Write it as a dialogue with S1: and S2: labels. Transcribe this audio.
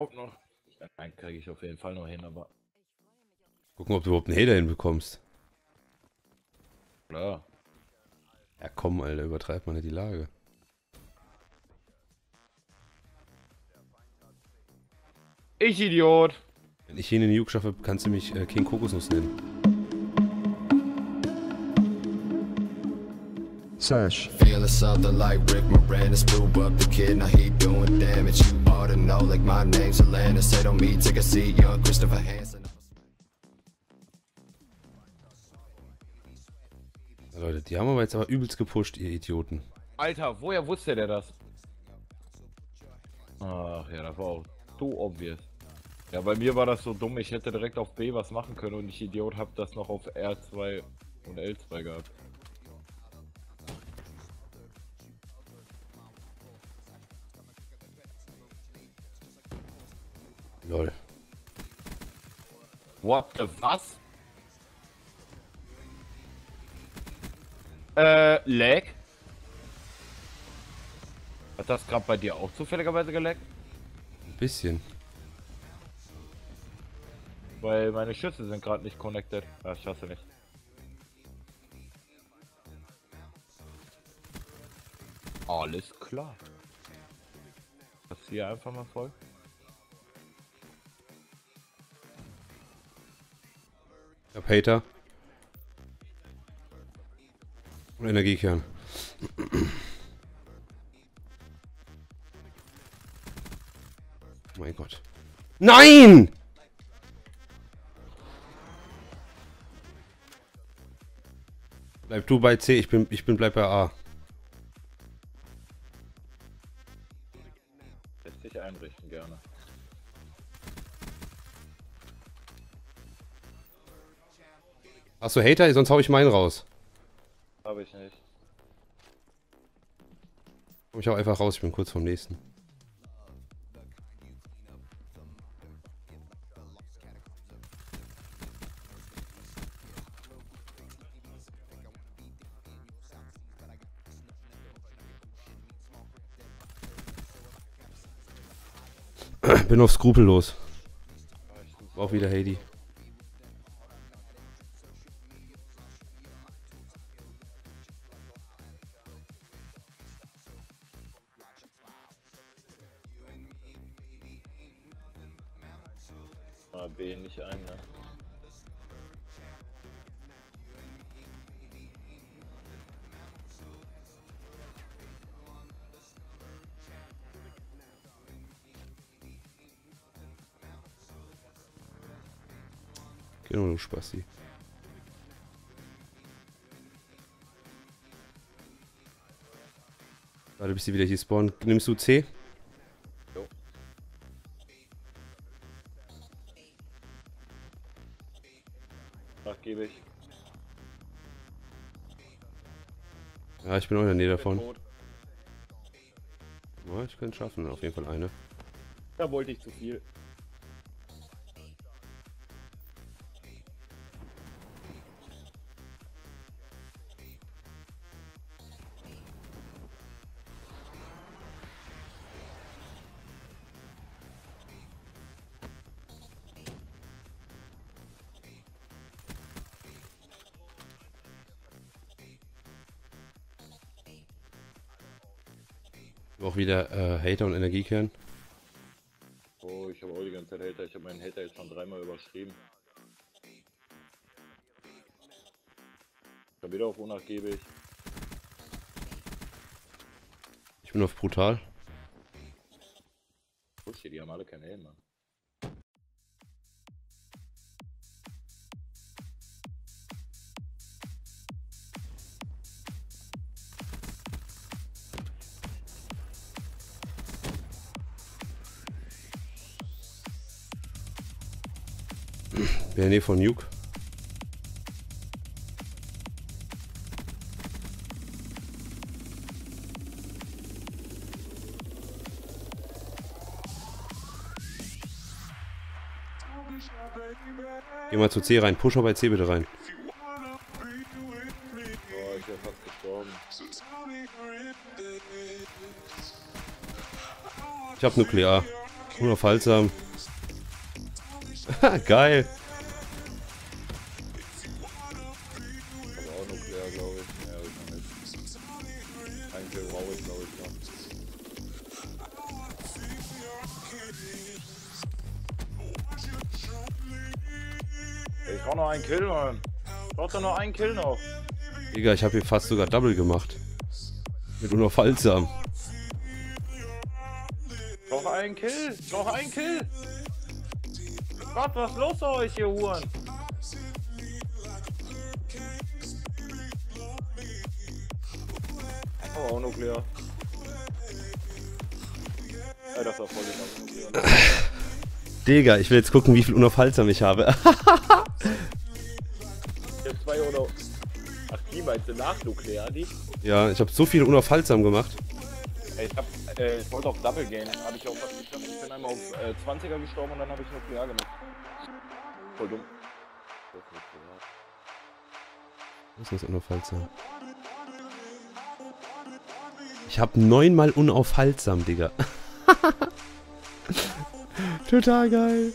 S1: Guck noch. Nein, kriege ich auf jeden Fall noch hin, aber
S2: Gucken, ob du überhaupt einen Hater hinbekommst.
S1: klar.
S2: Ja komm, Alter, übertreibt mal nicht die Lage.
S1: Ich Idiot!
S2: Wenn ich hier in den Nuke schaffe, kannst du mich äh, King Kokosnuss nennen.
S3: Sash.
S4: Feeling something like Rick Moranis, boob up the kid, now he doing damage. You ought to know, like my name's Atlanta. Say on me, take a seat, young Christopher Hansen.
S2: Leute, die haben aber jetzt aber übelst gepusht, ihr Idioten.
S1: Alter, woher wusste der das? Ach ja, das war auch too obvious. Ja, bei mir war das so dumm, ich hätte direkt auf B was machen können und ich Idiot hab das noch auf R2 und L2 gehabt.
S2: Lol.
S1: What the was? Äh, lag? Hat das gerade bei dir auch zufälligerweise geleckt?
S2: Ein bisschen.
S1: Weil meine Schüsse sind gerade nicht connected. Ah, ich hasse nicht. Alles klar. Das hier einfach mal voll.
S2: Hab Hater. Und Energiekern. mein Gott. Nein! Bleib du bei C, ich bin, ich bin bleib bei A. Hast du Hater? Sonst hau ich meinen raus.
S1: Habe ich nicht.
S2: Komm ich auch einfach raus, ich bin kurz vom nächsten. Bin auf skrupellos. Auch wieder Heidi.
S1: Ah, B nicht ein, ne?
S2: Genau, du Spasti. Warte, bis sie wieder hier spawnen. Nimmst du C?
S1: Ich.
S2: Ja, ich bin auch in der Nähe davon. Ja, ich könnte schaffen, auf jeden Fall eine.
S1: Da wollte ich zu viel.
S2: Auch wieder äh, Hater und Energiekern.
S1: Oh, ich habe auch die ganze Zeit Hater. Ich habe meinen Hater jetzt schon dreimal überschrieben. Ich habe wieder auf unnachgiebig.
S2: Ich bin auf brutal.
S1: Push hier, die haben alle keinen Helm, Mann.
S2: In der Nähe von Nuke. Geh mal zu C rein. Push mal bei C bitte rein.
S1: Oh, ich wäre fast gestorben.
S2: Ich hab Nuklear. Unaufhaltsam. Geil.
S1: Ich. Noch brauche ich, glaube ich, noch. Noch einen Kill, Mann. Ich brauche doch noch einen Kill noch.
S2: Digga, ich habe hier fast sogar Double gemacht. Mit.
S1: Ich brauche einen Kill. Ich brauche einen Kill. Gott, was ist los bei euch, ihr Huren? Oh, auch nuklear. Ja, das war voll nuklear.
S2: Digga, ich will jetzt gucken, wie viel unaufhaltsam ich habe.
S1: Ich hab zwei oder. Ach, die meinst du nach nuklear, die?
S2: ja, ich habe so viel unaufhaltsam gemacht.
S1: Ich hab. Äh, ich wollte auf Double gehen. Hab ich auch was geschafft. Ich bin einmal auf äh, 20er gestorben und dann habe ich nuklear gemacht. Voll dumm. Das.
S2: Was ist unaufhaltsam? Ich habe neunmal unaufhaltsam, Digga. Total geil.